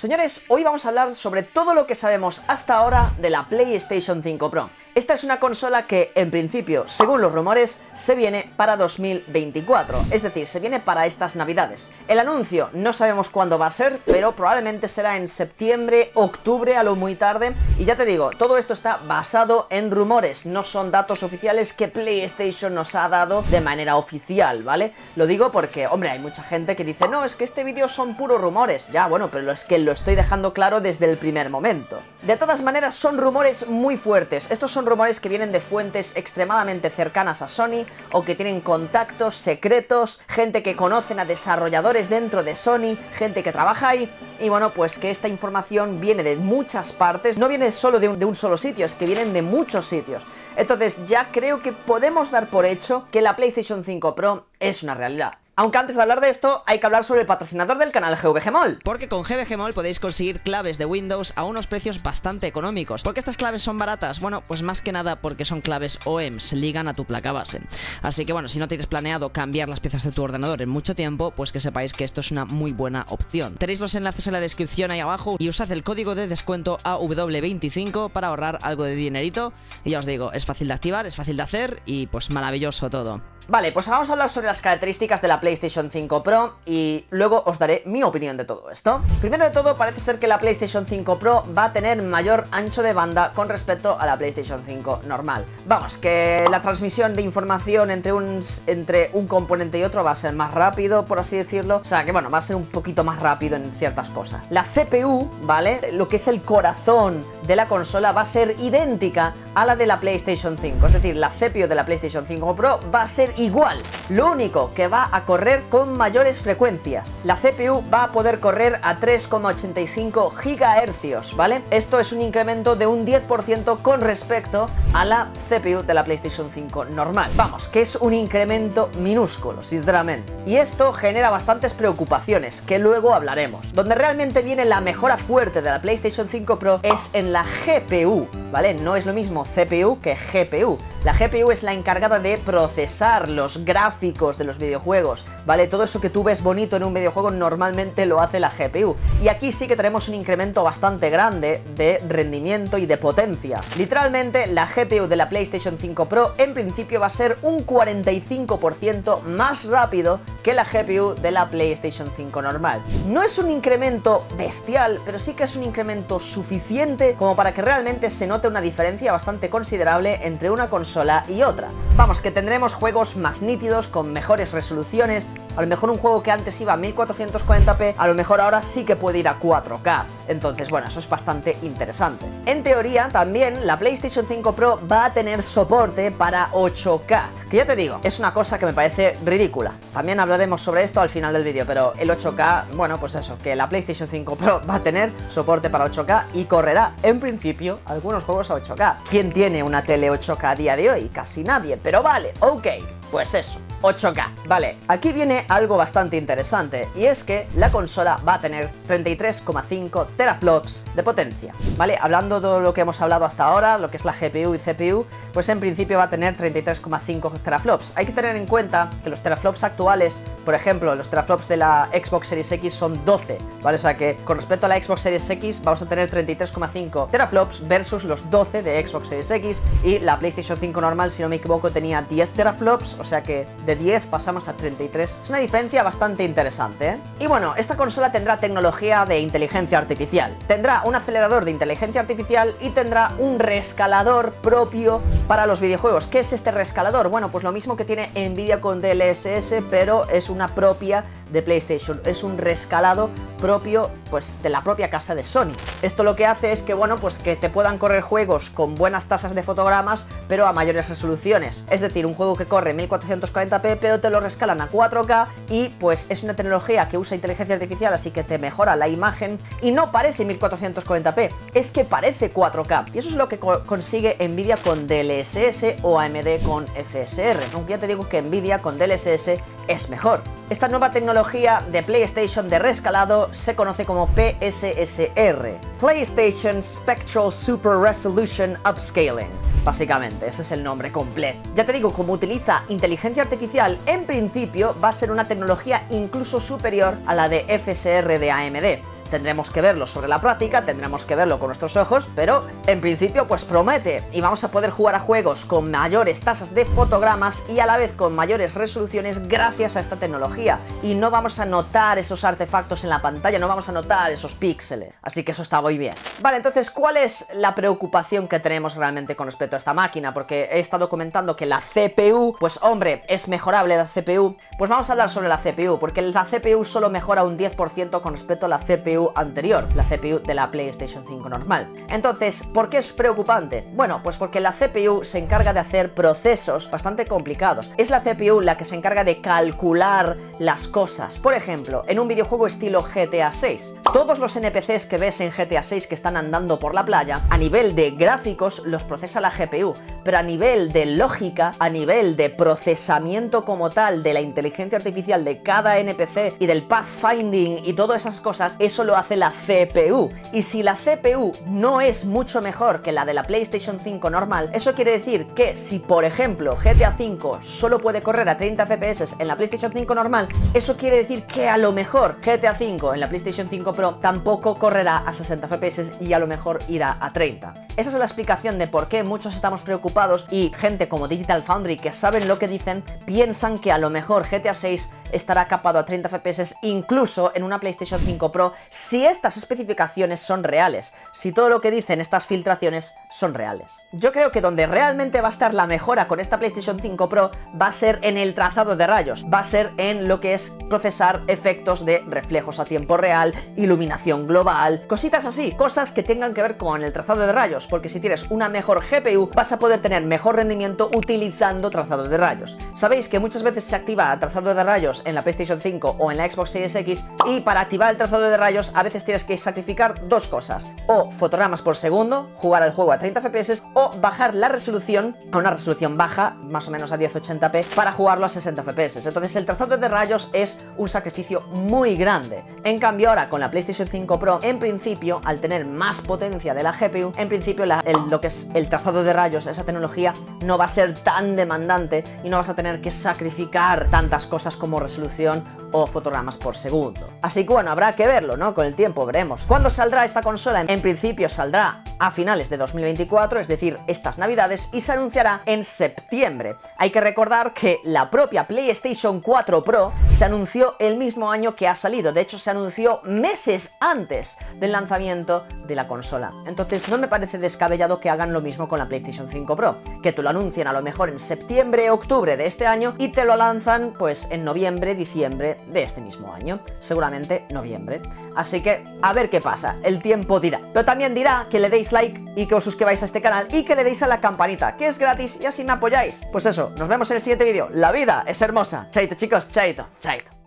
Señores, hoy vamos a hablar sobre todo lo que sabemos hasta ahora de la PlayStation 5 Pro. Esta es una consola que, en principio, según los rumores, se viene para 2024, es decir, se viene para estas navidades. El anuncio no sabemos cuándo va a ser, pero probablemente será en septiembre, octubre, a lo muy tarde. Y ya te digo, todo esto está basado en rumores, no son datos oficiales que PlayStation nos ha dado de manera oficial, ¿vale? Lo digo porque, hombre, hay mucha gente que dice, no, es que este vídeo son puros rumores. Ya, bueno, pero es que lo estoy dejando claro desde el primer momento. De todas maneras, son rumores muy fuertes. Estos son rumores que vienen de fuentes extremadamente cercanas a Sony o que tienen contactos secretos, gente que conocen a desarrolladores dentro de Sony, gente que trabaja ahí, y bueno, pues que esta información viene de muchas partes, no viene solo de un, de un solo sitio, es que vienen de muchos sitios. Entonces ya creo que podemos dar por hecho que la PlayStation 5 Pro es una realidad. Aunque antes de hablar de esto, hay que hablar sobre el patrocinador del canal GVGMOL. Porque con GVGMOL podéis conseguir claves de Windows a unos precios bastante económicos. ¿Por qué estas claves son baratas? Bueno, pues más que nada porque son claves OEMs, ligan a tu placa base. Así que bueno, si no tienes planeado cambiar las piezas de tu ordenador en mucho tiempo, pues que sepáis que esto es una muy buena opción. Tenéis los enlaces en la descripción ahí abajo y usad el código de descuento AW25 para ahorrar algo de dinerito. Y ya os digo, es fácil de activar, es fácil de hacer y pues maravilloso todo. Vale, pues vamos a hablar sobre las características de la PlayStation 5 Pro y luego os daré mi opinión de todo esto. Primero de todo, parece ser que la PlayStation 5 Pro va a tener mayor ancho de banda con respecto a la PlayStation 5 normal. Vamos, que la transmisión de información entre un, entre un componente y otro va a ser más rápido, por así decirlo. O sea, que bueno, va a ser un poquito más rápido en ciertas cosas. La CPU, ¿vale? Lo que es el corazón de la consola va a ser idéntica a la de la PlayStation 5. Es decir, la CPU de la PlayStation 5 Pro va a ser igual. Lo único que va a correr con mayores frecuencias. La CPU va a poder correr a 3,85 GHz, ¿vale? Esto es un incremento de un 10% con respecto a la CPU de la PlayStation 5 normal. Vamos, que es un incremento minúsculo, sinceramente. Y esto genera bastantes preocupaciones, que luego hablaremos. Donde realmente viene la mejora fuerte de la PlayStation 5 Pro es en la GPU, ¿vale? No es lo mismo CPU que GPU. La GPU es la encargada de procesar los gráficos de los videojuegos, ¿vale? Todo eso que tú ves bonito en un videojuego normalmente lo hace la GPU. Y aquí sí que tenemos un incremento bastante grande de rendimiento y de potencia. Literalmente, la GPU de la PlayStation 5 Pro en principio va a ser un 45% más rápido que la GPU de la PlayStation 5 normal. No es un incremento bestial, pero sí que es un incremento suficiente como para que realmente se note una diferencia bastante considerable entre una consola sola y otra. Vamos, que tendremos juegos más nítidos, con mejores resoluciones, a lo mejor un juego que antes iba a 1440p, a lo mejor ahora sí que puede ir a 4K. Entonces, bueno, eso es bastante interesante. En teoría, también la PlayStation 5 Pro va a tener soporte para 8K, que ya te digo, es una cosa que me parece ridícula. También hablaremos sobre esto al final del vídeo, pero el 8K, bueno, pues eso, que la PlayStation 5 Pro va a tener soporte para 8K y correrá, en principio, algunos juegos a 8K. ¿Quién tiene una tele 8K a día de hoy? Casi nadie, pero vale, ok, pues eso. 8K. Vale, aquí viene algo bastante interesante y es que la consola va a tener 33,5 teraflops de potencia. Vale, hablando de lo que hemos hablado hasta ahora, lo que es la GPU y CPU, pues en principio va a tener 33,5 teraflops. Hay que tener en cuenta que los teraflops actuales, por ejemplo, los teraflops de la Xbox Series X son 12, ¿vale? O sea que con respecto a la Xbox Series X vamos a tener 33,5 teraflops versus los 12 de Xbox Series X y la PlayStation 5 normal, si no me equivoco, tenía 10 teraflops, o sea que de 10 pasamos a 33. Es una diferencia bastante interesante, ¿eh? Y bueno, esta consola tendrá tecnología de inteligencia artificial. Tendrá un acelerador de inteligencia artificial y tendrá un rescalador propio para los videojuegos. ¿Qué es este rescalador? Bueno, pues lo mismo que tiene Nvidia con DLSS, pero es una propia de PlayStation. Es un rescalado propio, pues, de la propia casa de Sony. Esto lo que hace es que, bueno, pues que te puedan correr juegos con buenas tasas de fotogramas, pero a mayores resoluciones. Es decir, un juego que corre 1440p, pero te lo rescalan a 4K y, pues, es una tecnología que usa inteligencia artificial, así que te mejora la imagen y no parece 1440p, es que parece 4K. Y eso es lo que co consigue Nvidia con DLSS o AMD con FSR. Aunque ya te digo que Nvidia con DLSS es mejor. Esta nueva tecnología de PlayStation de rescalado se conoce como PSSR, PlayStation Spectral Super Resolution Upscaling. Básicamente, ese es el nombre completo. Ya te digo, como utiliza inteligencia artificial, en principio va a ser una tecnología incluso superior a la de FSR de AMD. Tendremos que verlo sobre la práctica, tendremos que verlo con nuestros ojos, pero en principio pues promete y vamos a poder jugar a juegos con mayores tasas de fotogramas y a la vez con mayores resoluciones gracias a esta tecnología y no vamos a notar esos artefactos en la pantalla, no vamos a notar esos píxeles, así que eso está muy bien. Vale, entonces, ¿cuál es la preocupación que tenemos realmente con respecto a esta máquina? Porque he estado comentando que la CPU, pues hombre, es mejorable la CPU, pues vamos a hablar sobre la CPU, porque la CPU solo mejora un 10% con respecto a la CPU anterior, la CPU de la PlayStation 5 normal. Entonces, ¿por qué es preocupante? Bueno, pues porque la CPU se encarga de hacer procesos bastante complicados. Es la CPU la que se encarga de calcular las cosas. Por ejemplo, en un videojuego estilo GTA 6, todos los NPCs que ves en GTA 6 que están andando por la playa, a nivel de gráficos los procesa la GPU, pero a nivel de lógica, a nivel de procesamiento como tal de la inteligencia artificial de cada NPC y del pathfinding y todas esas cosas, eso lo hace la CPU. Y si la CPU no es mucho mejor que la de la PlayStation 5 normal, eso quiere decir que si por ejemplo GTA 5 solo puede correr a 30 FPS en la PlayStation 5 normal, eso quiere decir que a lo mejor GTA 5 en la PlayStation 5 Pro tampoco correrá a 60 FPS y a lo mejor irá a 30. Esa es la explicación de por qué muchos estamos preocupados y gente como Digital Foundry que saben lo que dicen piensan que a lo mejor GTA 6 estará capado a 30 FPS incluso en una PlayStation 5 Pro si estas especificaciones son reales, si todo lo que dicen estas filtraciones son reales. Yo creo que donde realmente va a estar la mejora con esta PlayStation 5 Pro va a ser en el trazado de rayos, va a ser en lo que es procesar efectos de reflejos a tiempo real, iluminación global, cositas así, cosas que tengan que ver con el trazado de rayos, porque si tienes una mejor GPU vas a poder tener mejor rendimiento utilizando trazado de rayos. Sabéis que muchas veces se activa trazado de rayos en la PlayStation 5 o en la Xbox Series X y para activar el trazado de rayos a veces tienes que sacrificar dos cosas, o fotogramas por segundo, jugar al juego a 30 FPS, bajar la resolución a una resolución baja, más o menos a 1080p, para jugarlo a 60 FPS. Entonces el trazado de rayos es un sacrificio muy grande. En cambio ahora con la PlayStation 5 Pro, en principio, al tener más potencia de la GPU, en principio lo que es el trazado de rayos, esa tecnología, no va a ser tan demandante y no vas a tener que sacrificar tantas cosas como resolución o fotogramas por segundo. Así que bueno, habrá que verlo, ¿no? Con el tiempo veremos. ¿Cuándo saldrá esta consola? En principio saldrá a finales de 2024, es decir, estas navidades, y se anunciará en septiembre. Hay que recordar que la propia PlayStation 4 Pro se anunció el mismo año que ha salido, de hecho se anunció meses antes del lanzamiento de la consola. Entonces no me parece descabellado que hagan lo mismo con la PlayStation 5 Pro, que te lo anuncien a lo mejor en septiembre, octubre de este año y te lo lanzan pues en noviembre, diciembre de este mismo año, seguramente noviembre. Así que a ver qué pasa, el tiempo dirá. Pero también dirá que le deis like y que os suscribáis a este canal y que le deis a la campanita, que es gratis y así me apoyáis. Pues eso, nos vemos en el siguiente vídeo. La vida es hermosa. Chaito chicos, chaito, chaito.